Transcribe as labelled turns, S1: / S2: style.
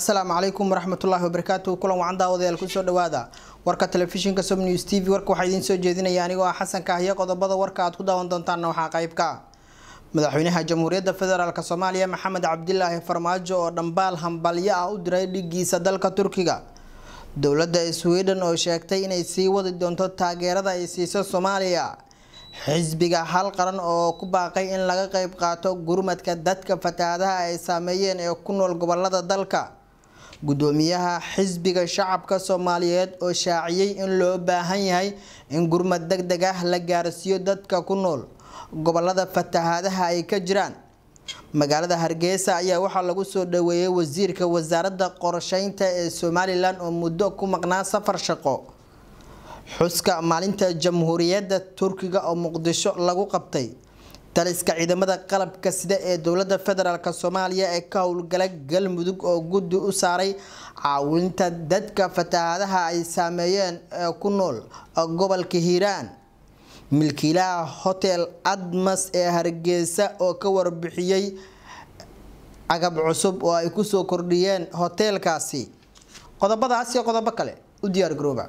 S1: asalaamu calaykum waraxmatullaahi wabarakaatu kulan wacan daawadayaal ku soo dhawaada warka telefishinka som news t v. Warka waxaa idiin soo jeedinaya anigoo ah xasan kahyo qodobada warka aad ku daawan doontaanna waxaa qaybka madaxweynaha jamhuuriyadda federaalk soomaaliya maxamed cabdilaahi farmaajo oo dhambaal hambalyo ah u diray dhigiisa dalka turkiga. Dowladda sweden oo sheegtay inay sii wadi doonto taageerada ay siiso soomaaliya. Xisbiga hal qaran oo ku baaqay in laga qeyb qaato gurmadka dadka fatahaadaha ay saameeyeen ee ku nool gobollada dalka gudoomiyaha xisbiga shacabka soomaaliyeed oo shaaciyey in loo baahan yahay in gurmad deg deg ah la gaarsiiyo dadka ku nool. Gobolada fatahaadaha ay ka jiraan. Magaalada hargeysa ayaa waxaa lagu soo dhaweeyey wasiirka wasaaradda qorsheynta ee somalilan oo muddo ku maqnaa safar shaqo. Xuska maalinta jamhuuriyadda turkiga oo muqdisho lagu qabtay taliska ciidamada qalabka sida ee dowladda federaalk soomaaliya ee ka howlgala galmudug oo guddi u saaray caawinta dadka fatahaadaha ay saameeyeen ee ku nool gobolka hiiraan. Milkiilaha hotel admas ee hargeysa oo ka warbixiyey agab cusub oo ay ku soo kordhiyeen hoteelkaasi qodobadaas iyo qodobo kale u diyaar garooba